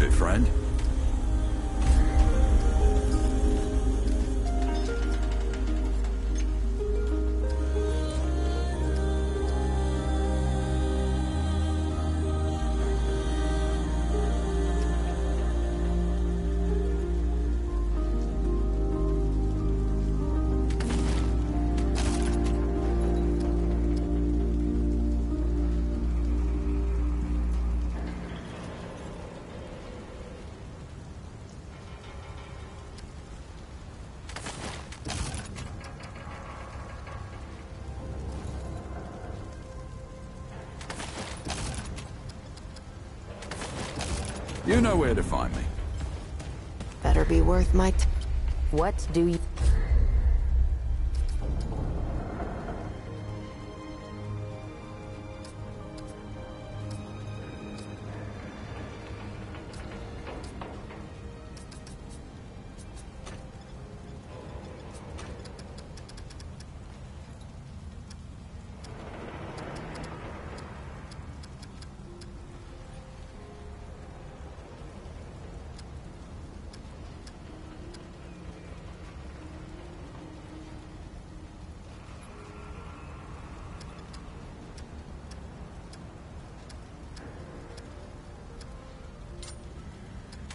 it, friend? You know where to find me. Better be worth my t- What do you...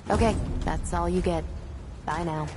Okay, that's all you get. Bye now.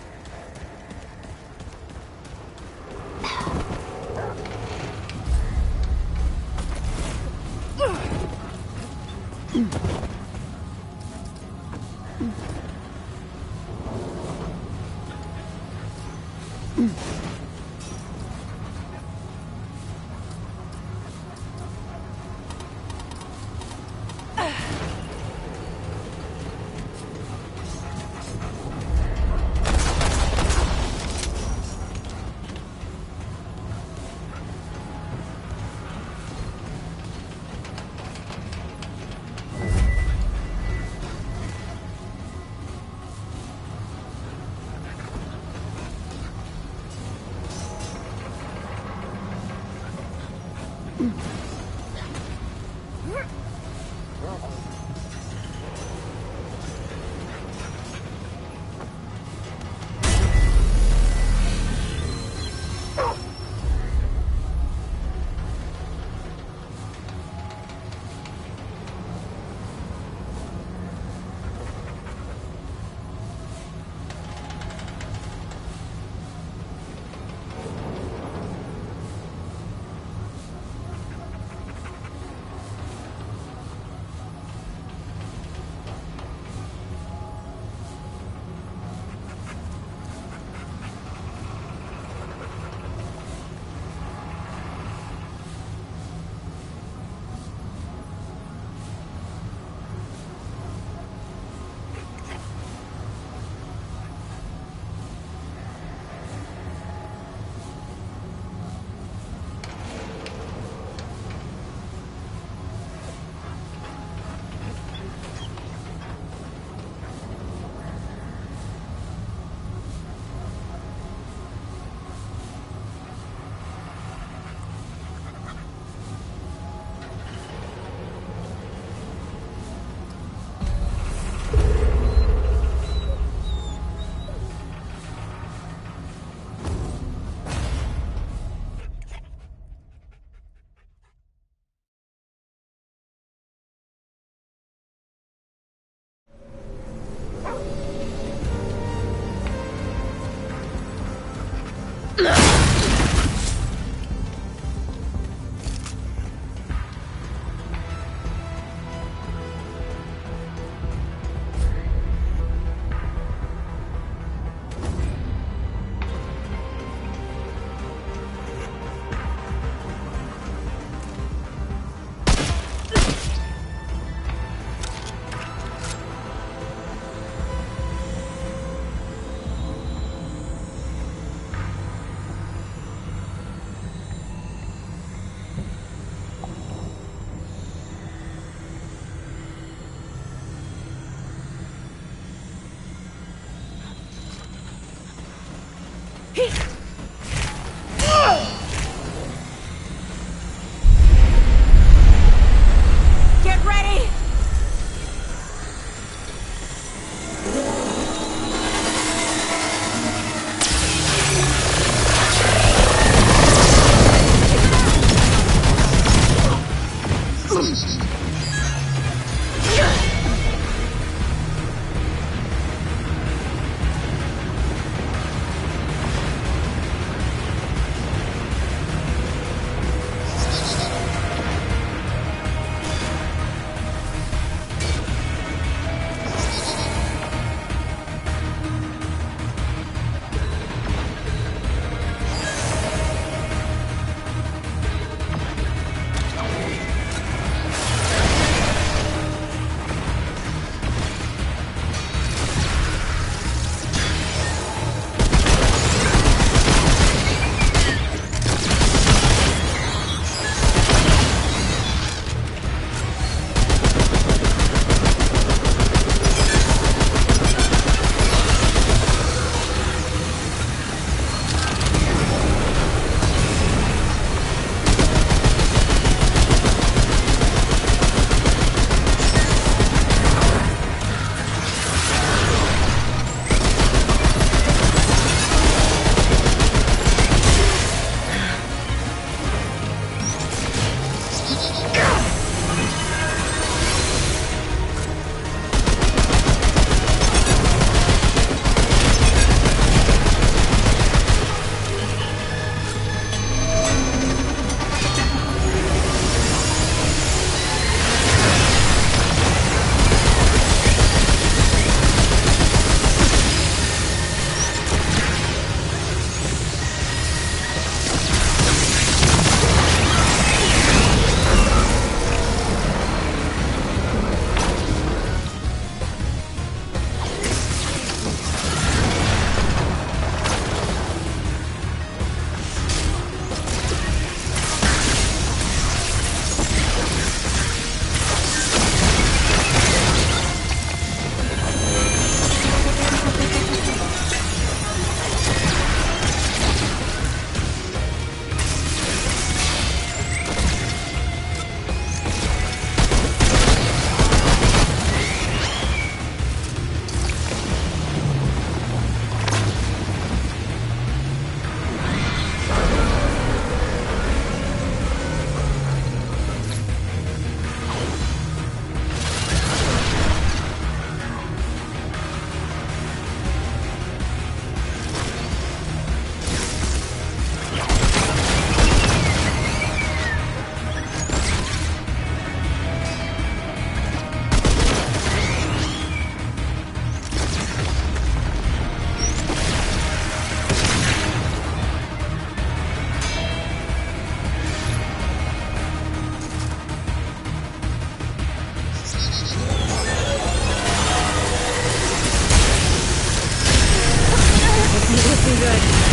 good.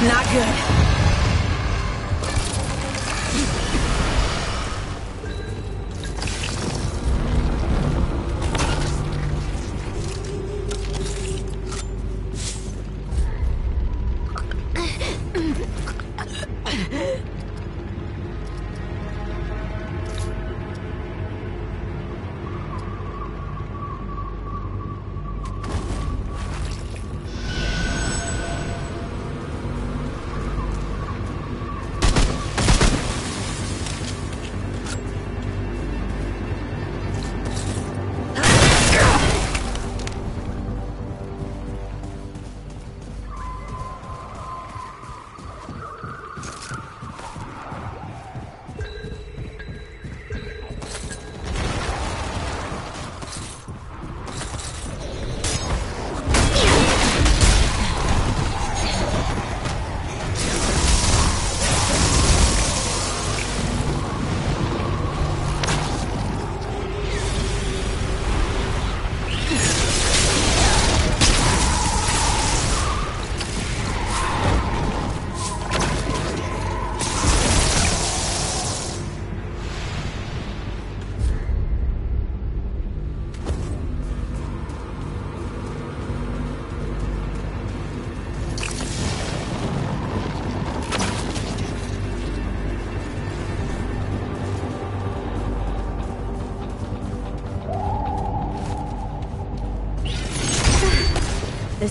Not good.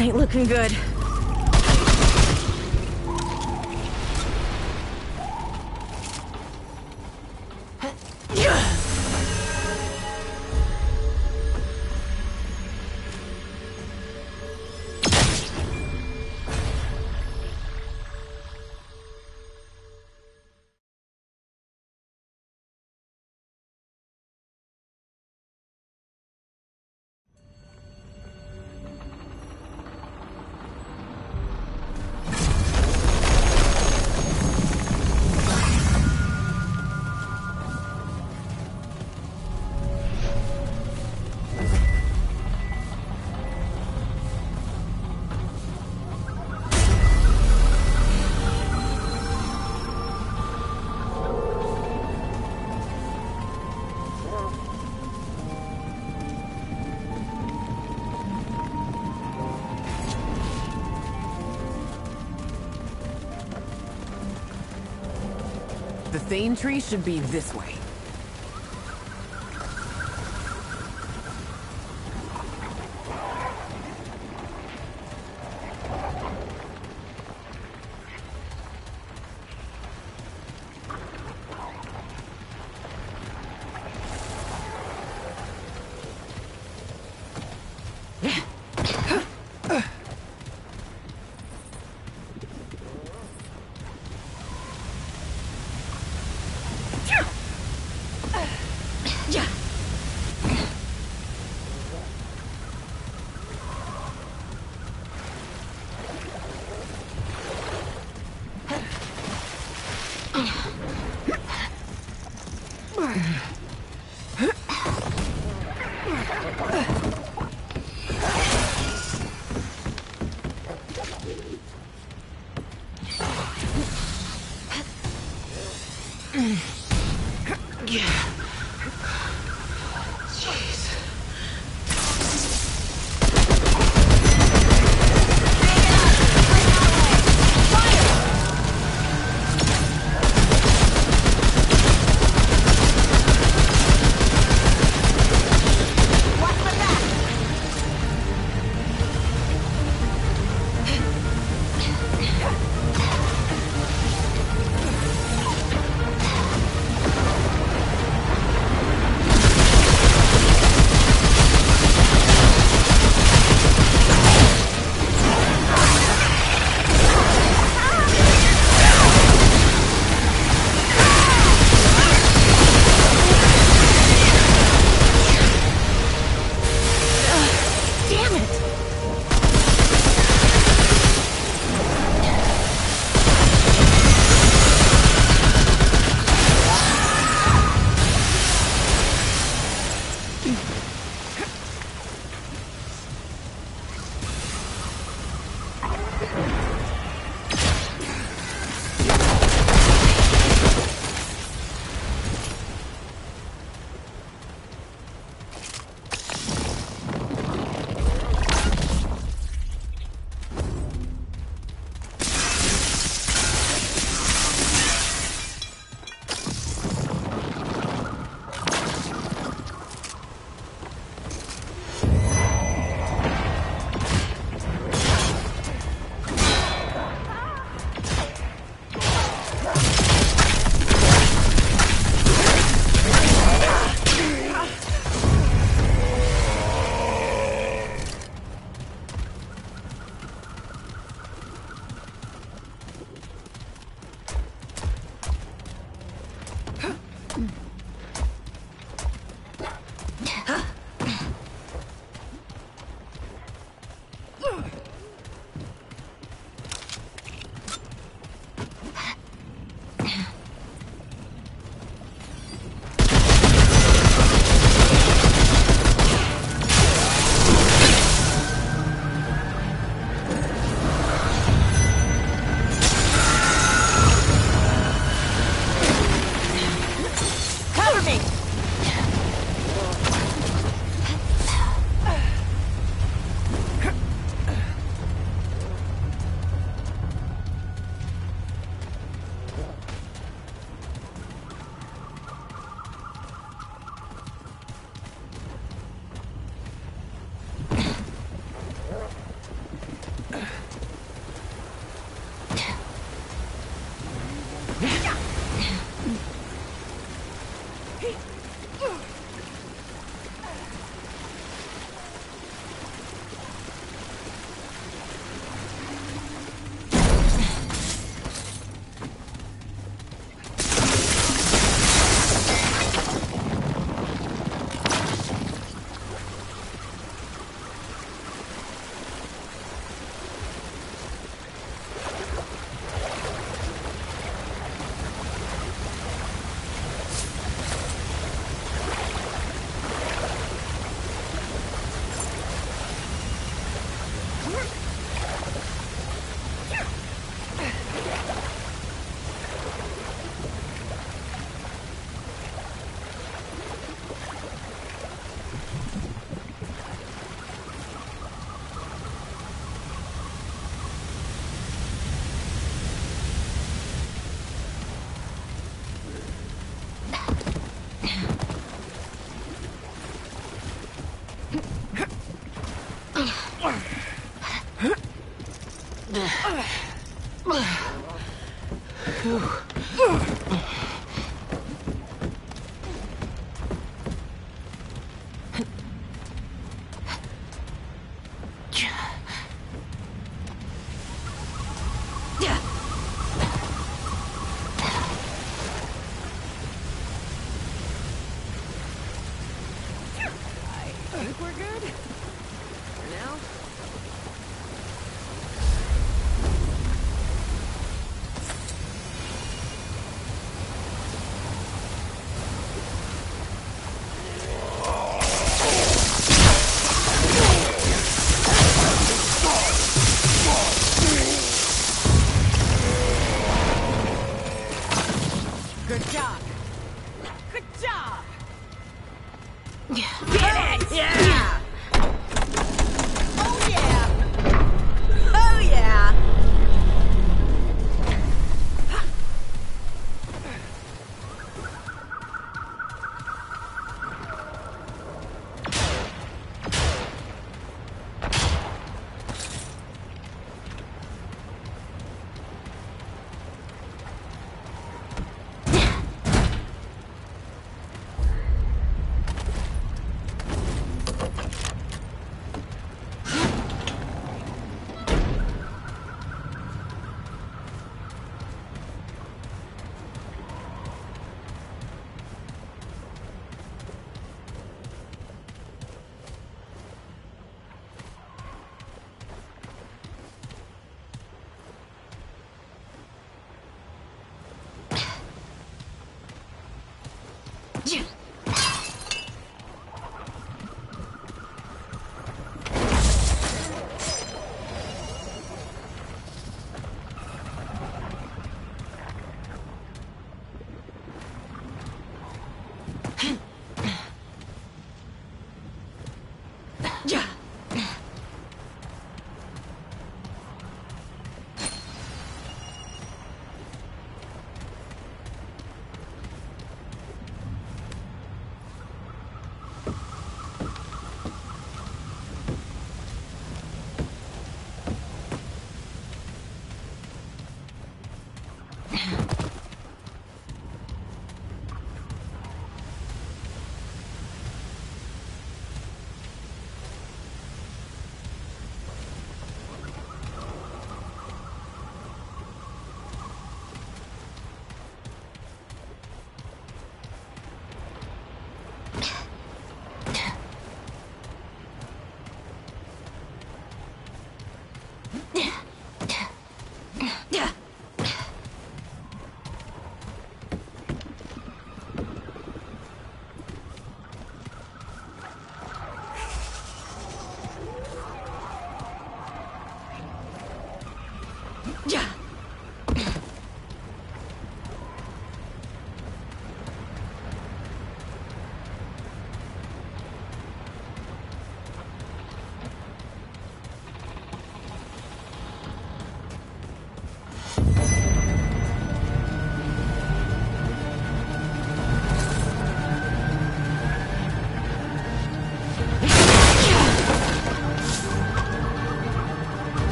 Ain't looking good. Thaen tree should be this way. Oh.